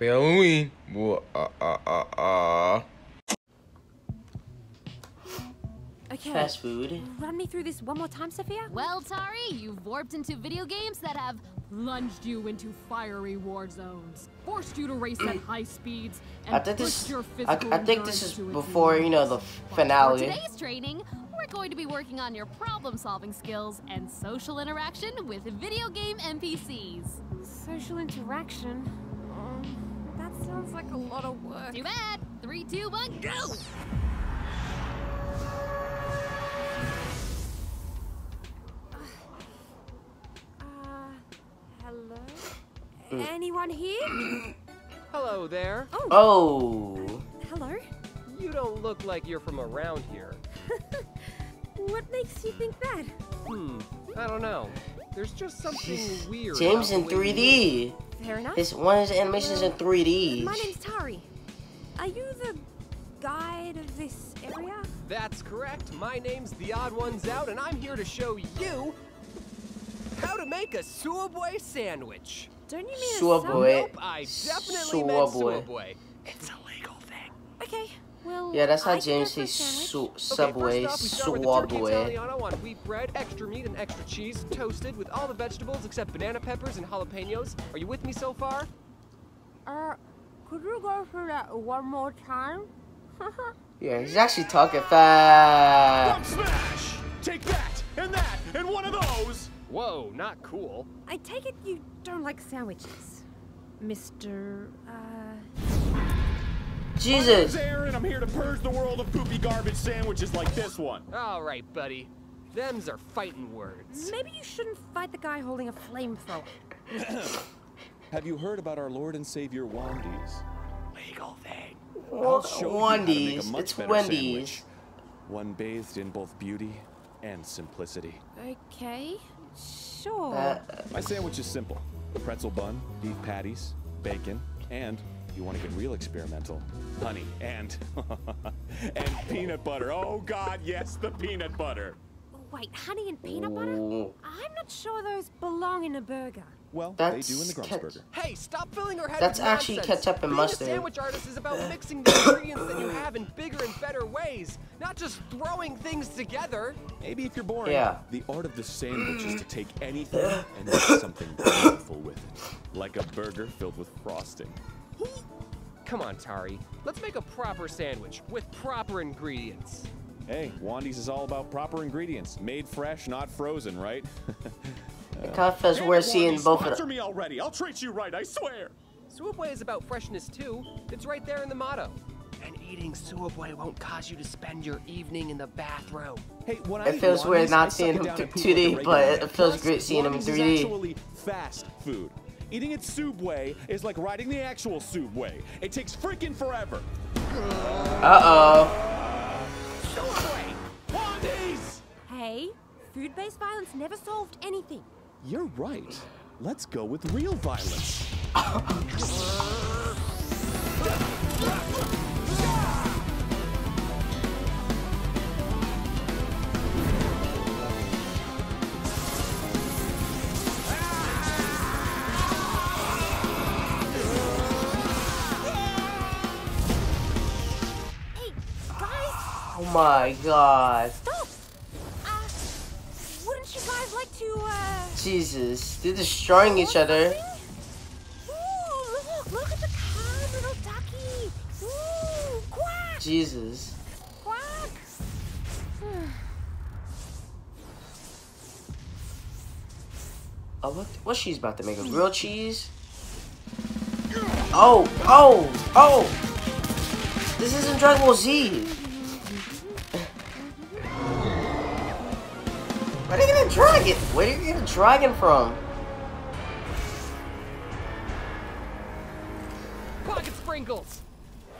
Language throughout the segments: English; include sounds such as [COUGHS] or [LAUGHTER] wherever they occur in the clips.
Happy Halloween. Wha- Uh, uh, uh, uh. Okay. Fast food. Run me through this one more time, Sophia. Well, Tari, you've warped into video games that have plunged you into fiery war zones, forced you to race at high speeds, and I think pushed this. your I, physical I think this is before you know the limits. f- For finale. today's training, we're going to be working on your problem-solving skills and social interaction with video game NPCs. Social interaction. Um, that sounds like a lot of work. Too bad. Three, two, one, go! Uh, hello? Anyone here? Hello there. Oh, Oh. hello. You don't look like you're from around here. [LAUGHS] What makes you think that? Hmm, I don't know. There's just something weird. James in about the way you 3D. Fair enough. His one of his animations in 3D. My name's Tari. Are you the guide of this area? That's correct. My name's TheOdd1sOut, and I'm here to show you how to make a suabue sandwich. Don't you mean a Subway. Nope, I definitely meant Suabue. suabue. It's a legal thing. Okay, well. Yeah, that's how I James says sandwich. su- Okay, Subway, first off, we start with Subway. On wheat bread, extra meat and extra cheese, toasted with all the vegetables except banana peppers and jalapenos. Are you with me so far? Uh, could you go through that one more time? [LAUGHS] Yeah, he's actually talking fast. Smash! Take that, and that, and one of those! Whoa, not cool. I take it you don't like sandwiches, Mr. Uh. My name's Jesus. Arin, I'm here to purge the world of poopy garbage sandwiches like this one. All right, buddy. Them's are fighting words. Maybe you shouldn't fight the guy holding a flamethrower. [COUGHS] Have you heard about our Lord and Savior Wandy's? Legal thing. I'll show you how to make a Wendy's. much It's better Wendy's. sandwich. One bathed in both beauty and simplicity. Okay, sure. Uh, My sandwich is simple. Pretzel bun, beef patties, bacon, and, if you want to get real experimental, honey and [LAUGHS] and peanut butter. Oh god, yes, the peanut butter. Wait, honey and peanut butter? I'm not sure those belong in a burger. Well, That's they do in the Grumps ket- burger. Hey, stop filling her head That's with actually nonsense. ketchup and Being mustard. a sandwich artist is about mixing the ingredients that you have in bigger and better ways, not just throwing things together. Maybe if you're boring. Yeah. The art of the sandwich is to [CLEARS THROAT] take anything and make something beautiful with it. Like a burger filled with frosting. Come on, Tari. Let's make a proper sandwich with proper ingredients. Hey, Wandy's is all about proper ingredients. Made fresh, not frozen, right? it kind of feels weird seeing both of Sponsor them. me already. I'll treat you right, I swear. Suabue is about freshness too. It's right there in the motto. And eating suabue won't cause you to spend your evening in the bathroom. Hey, when I It eat feels weird not seeing it him down th- and poop 2D, but it feels great seeing him in Wandy's is 3D. actually fast food. Eating at Subway is like riding the actual Subway. It takes freaking forever. Uh oh. Suabue! Wandy's! Hey, food-based violence never solved anything. You're right. Let's go with real violence. [LAUGHS] my god. stop! Uh, wouldn't you guys like to, uh... Jesus. They're destroying each other. Ooh, look, look at the calm little ducky. Ooh, quack, Jesus. quack. [SIGHS] Oh, what, what's she's about to make? A grilled cheese? Oh, oh, oh! This isn't Dragon Ball Z. Where did you get a dragon? Where do you get a dragon from? Pocket sprinkles!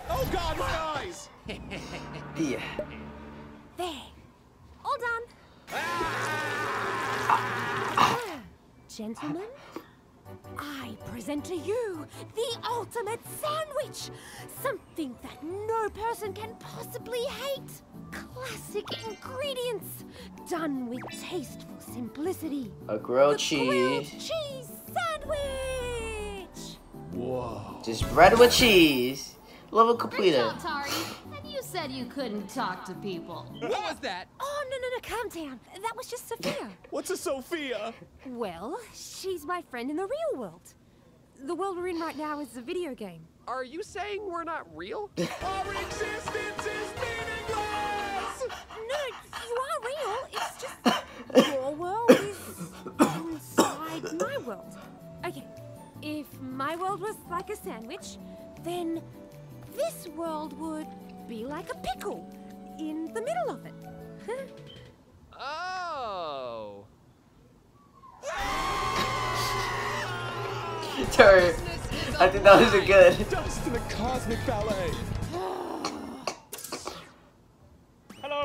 Oh god, my eyes! [LAUGHS] Yeah. There. All done. Ah! Gentlemen, I present to you the ultimate sandwich. Something that no person can possibly hate. Classic ingredients, done with tasteful simplicity. A grilled The grilled cheese. cheese sandwich. Whoa. Just bread with cheese. Level Great completed. job, Tari. And you said you couldn't talk to people. What was that? Oh, no, no, no, calm down. That was just Sophia. What's a Sophia? well, she's my friend in the real world. The world we're in right now is a video game. Are you saying we're not real? [LAUGHS] Our existence is meaningless! No, you are real. It's just your world is inside my world. Okay, if my world was like a sandwich, then this world would be like a pickle in the middle of it. Oh. [LAUGHS] Sorry. I think that was a good. Dust in a cosmic ballet. Hello,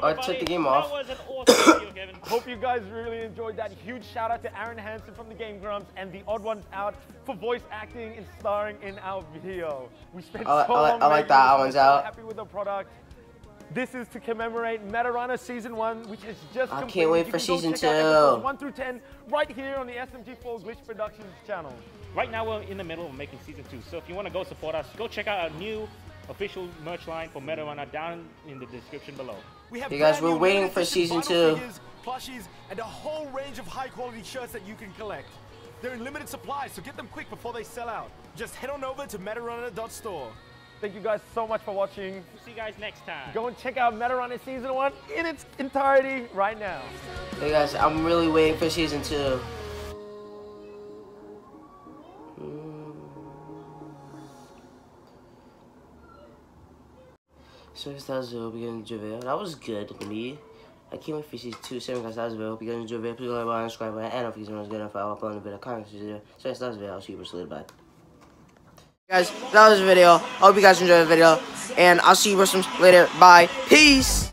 I took the game that off. was an awesome [COUGHS] video, Kevin. [COUGHS] Hope you guys really enjoyed that. Huge shout out to Arin Hanson from the Game Grumps and the Odd Ones Out for voice acting and starring in our video. We spent I li- so I li- long I like making that this, Odd Ones so Out. Happy with the product. This is to commemorate Meta Runner Season 1, which is just I can't wait You for can Season check out episodes 2. 1 through 10 right here on the SMG4 Glitch Productions channel. Right now, we're in the middle of making season two. So if you want to go support us, go check out our new official merch line for Meta Runner down in the description below. We have Hey guys, brand we're waiting for season two. figures, plushies, and a whole range of high quality shirts that you can collect. They're in limited supply, so get them quick before they sell out. Just head on over to metarunner.store. Thank you guys so much for watching. We'll see you guys next time. Go and check out Meta Runner Season 1 in its entirety right now. Hey guys, I'm really waiting for season two. So guys, that was it. Hope you guys enjoyed the video. That was good to me. I can't wait for season two. So guys, that was the video. Hope you guys enjoyed the video. Please like, button, subscribe, button, and if you guys want to get if I upload a video, comment, video. So guys, that was the video. I'll see you later. Bye. Guys, that was the video. Hope you guys enjoyed the video, and I'll see you later. Bye. Peace.